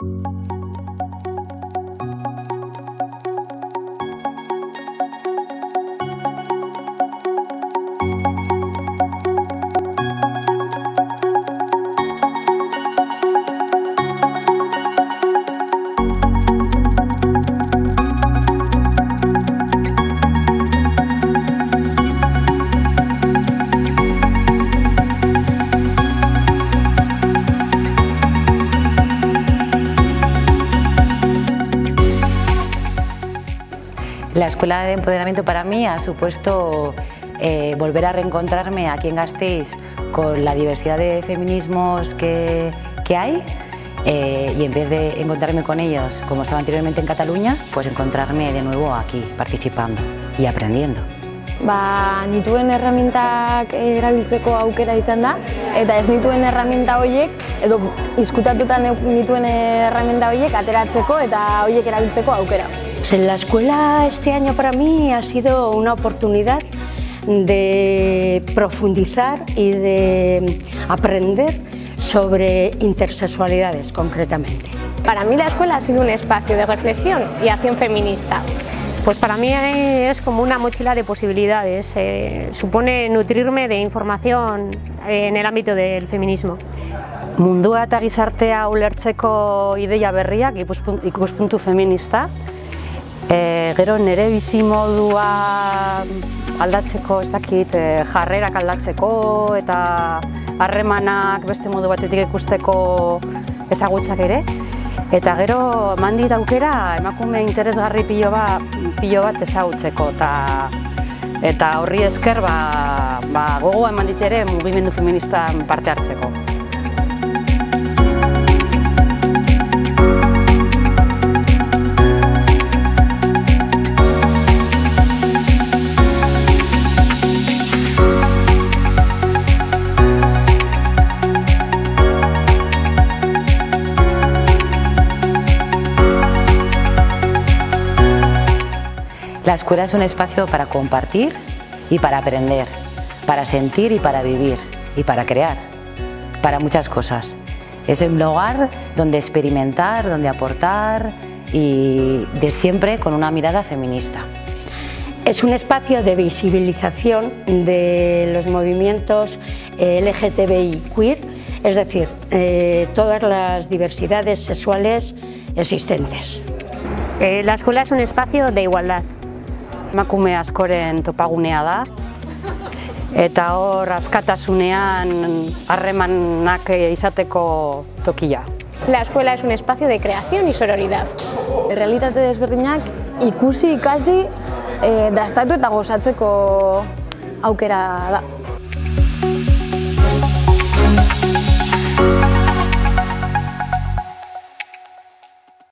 you La Escuela de Empoderamiento para mí ha supuesto eh, volver a reencontrarme aquí en Gasteiz con la diversidad de feminismos que, que hay eh, y en vez de encontrarme con ellos como estaba anteriormente en Cataluña, pues encontrarme de nuevo aquí participando y aprendiendo. Ba, nituen erramintak erabiltzeko aukera izan da, eta ez nituen erraminta horiek, edo izkutatuta nituen erraminta horiek ateratzeko eta horiek erabiltzeko aukera. La escuela este año para mí ha sido una oportunidad de profundizar y de aprender sobre intersexualidades concretamente. Para mí la escuela ha sido un espacio de reflexión y acción feminista. Pues para mí es como una mochila de posibilidades, eh, supone nutrirme de información en el ámbito del feminismo. Mundua eta gizartea ulertzeko ideia berriak ikuspuntu feminista, e, gero nere bizimodua aldatzeko, ez dakit, e, jarrerak aldatzeko eta harremanak beste modu batetik ikusteko ezagutzak ere. Eta gero mandi daukera emakume interesgarri pilo bat, pilo bat ezagutzeko eta eta horri esker ba, ba, gogoa eman ere mugimendu feministan parte hartzeko. La escuela es un espacio para compartir y para aprender, para sentir y para vivir y para crear, para muchas cosas. Es un lugar donde experimentar, donde aportar y de siempre con una mirada feminista. Es un espacio de visibilización de los movimientos eh, LGTBI queer, es decir, eh, todas las diversidades sexuales existentes. Eh, la escuela es un espacio de igualdad, emakume askoren topagunea da eta hor askatasunean harremanak izateko tokia. La escuela es un espacio de creación y sororidad. Realitate desberdinak ikusi ikasi e, dastatu eta gozatzeko aukera da.